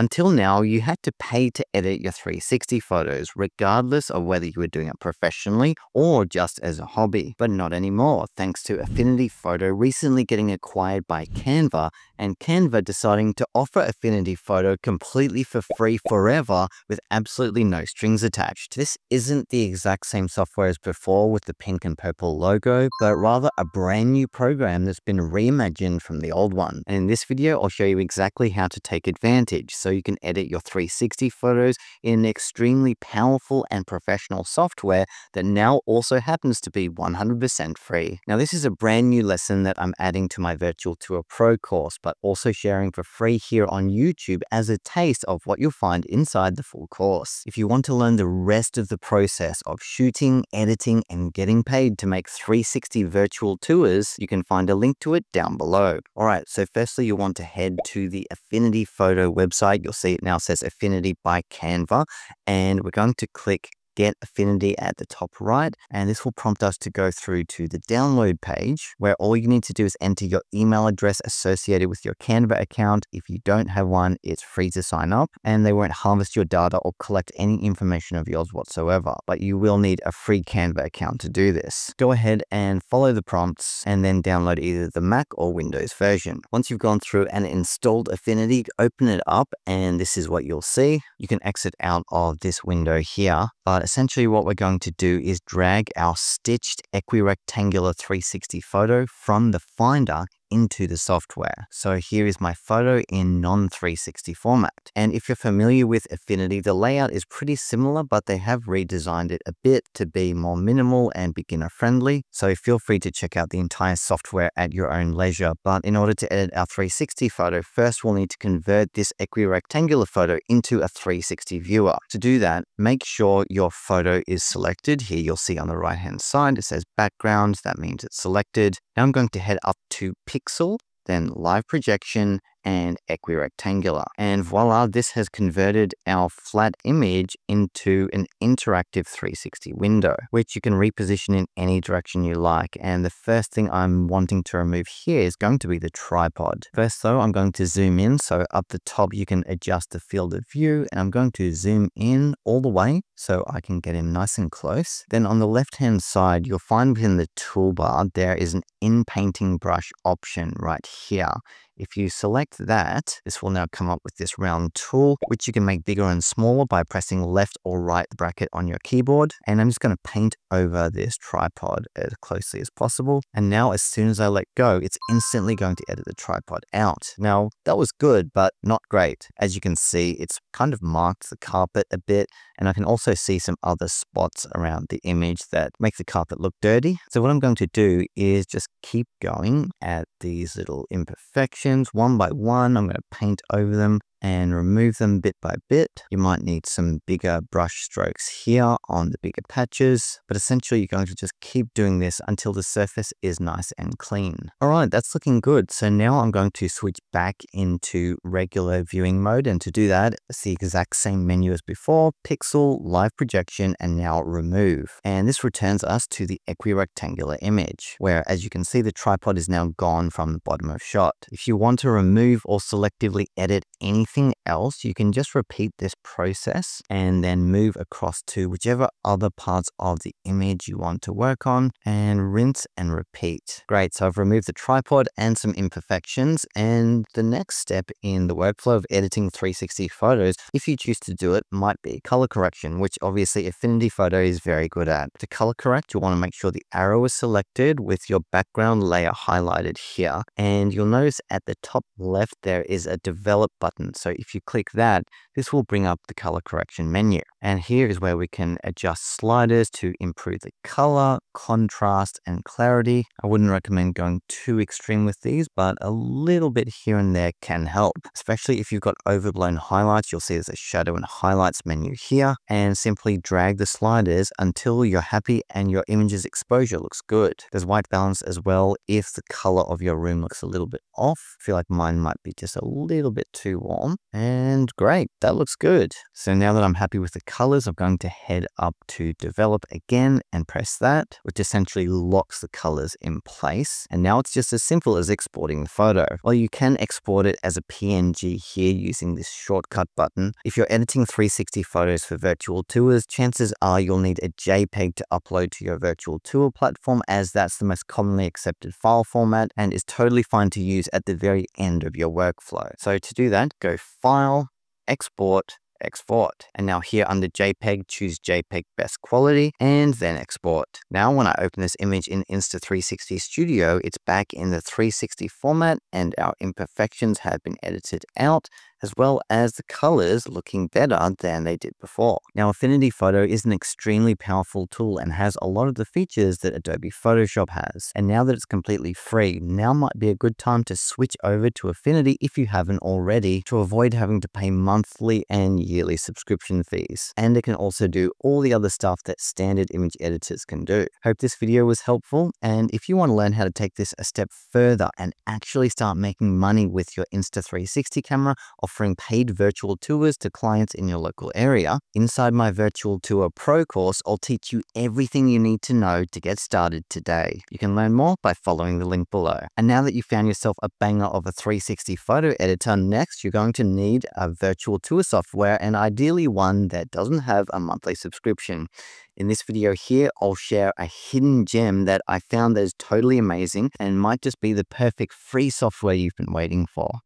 Until now, you had to pay to edit your 360 photos, regardless of whether you were doing it professionally or just as a hobby. But not anymore, thanks to Affinity Photo recently getting acquired by Canva and Canva deciding to offer Affinity Photo completely for free forever with absolutely no strings attached. This isn't the exact same software as before with the pink and purple logo, but rather a brand new program that's been reimagined from the old one. And in this video, I'll show you exactly how to take advantage so you can edit your 360 photos in an extremely powerful and professional software that now also happens to be 100% free. Now, this is a brand new lesson that I'm adding to my Virtual Tour Pro course, but also sharing for free here on YouTube as a taste of what you'll find inside the full course. If you want to learn the rest of the process of shooting, editing, and getting paid to make 360 virtual tours, you can find a link to it down below. All right, so firstly, you want to head to the Affinity Photo website. You'll see it now says Affinity by Canva, and we're going to click get Affinity at the top right. And this will prompt us to go through to the download page where all you need to do is enter your email address associated with your Canva account. If you don't have one, it's free to sign up and they won't harvest your data or collect any information of yours whatsoever. But you will need a free Canva account to do this. Go ahead and follow the prompts and then download either the Mac or Windows version. Once you've gone through and installed Affinity, open it up and this is what you'll see. You can exit out of this window here, but essentially what we're going to do is drag our stitched equirectangular 360 photo from the Finder into the software. So here is my photo in non-360 format. And if you're familiar with Affinity, the layout is pretty similar, but they have redesigned it a bit to be more minimal and beginner friendly. So feel free to check out the entire software at your own leisure. But in order to edit our 360 photo, first we'll need to convert this equirectangular photo into a 360 viewer. To do that, make sure your photo is selected. Here you'll see on the right hand side, it says background. That means it's selected. Now I'm going to head up to Pixel, then Live Projection, and equirectangular. And voila, this has converted our flat image into an interactive 360 window, which you can reposition in any direction you like. And the first thing I'm wanting to remove here is going to be the tripod. First though, I'm going to zoom in. So up the top, you can adjust the field of view and I'm going to zoom in all the way so I can get in nice and close. Then on the left-hand side, you'll find within the toolbar, there is an in-painting brush option right here. If you select that, this will now come up with this round tool, which you can make bigger and smaller by pressing left or right bracket on your keyboard. And I'm just going to paint over this tripod as closely as possible. And now as soon as I let go, it's instantly going to edit the tripod out. Now that was good, but not great. As you can see, it's kind of marks the carpet a bit. And I can also see some other spots around the image that make the carpet look dirty. So what I'm going to do is just keep going at these little imperfections one by one. I'm going to paint over them and remove them bit by bit. You might need some bigger brush strokes here on the bigger patches, but essentially you're going to just keep doing this until the surface is nice and clean. All right, that's looking good. So now I'm going to switch back into regular viewing mode. And to do that, it's the exact same menu as before, pixel, live projection, and now remove. And this returns us to the equirectangular image, where as you can see, the tripod is now gone from the bottom of shot. If you want to remove or selectively edit anything anything else, you can just repeat this process and then move across to whichever other parts of the image you want to work on and rinse and repeat. Great, so I've removed the tripod and some imperfections and the next step in the workflow of editing 360 photos, if you choose to do it, might be color correction, which obviously Affinity Photo is very good at. To color correct, you want to make sure the arrow is selected with your background layer highlighted here. And you'll notice at the top left, there is a develop button. So if you click that, this will bring up the color correction menu. And here is where we can adjust sliders to improve the color, contrast, and clarity. I wouldn't recommend going too extreme with these, but a little bit here and there can help, especially if you've got overblown highlights. You'll see there's a shadow and highlights menu here and simply drag the sliders until you're happy and your image's exposure looks good. There's white balance as well if the color of your room looks a little bit off. I feel like mine might be just a little bit too warm And great, that looks good. So now that I'm happy with the colors, I'm going to head up to develop again and press that, which essentially locks the colors in place. And now it's just as simple as exporting the photo. Well, you can export it as a PNG here using this shortcut button. If you're editing 360 photos for virtual tours, chances are you'll need a JPEG to upload to your virtual tour platform as that's the most commonly accepted file format and is totally fine to use at the very end of your workflow. So to do that, go File, Export, export. And now here under JPEG, choose JPEG best quality and then export. Now when I open this image in Insta360 Studio, it's back in the 360 format and our imperfections have been edited out as well as the colors looking better than they did before. Now, Affinity Photo is an extremely powerful tool and has a lot of the features that Adobe Photoshop has. And now that it's completely free, now might be a good time to switch over to Affinity if you haven't already to avoid having to pay monthly and yearly subscription fees. And it can also do all the other stuff that standard image editors can do. Hope this video was helpful. And if you want to learn how to take this a step further and actually start making money with your Insta360 camera, offering paid virtual tours to clients in your local area, inside my Virtual Tour Pro course, I'll teach you everything you need to know to get started today. You can learn more by following the link below. And now that you found yourself a banger of a 360 photo editor, next you're going to need a virtual tour software and ideally one that doesn't have a monthly subscription. In this video here, I'll share a hidden gem that I found that is totally amazing and might just be the perfect free software you've been waiting for.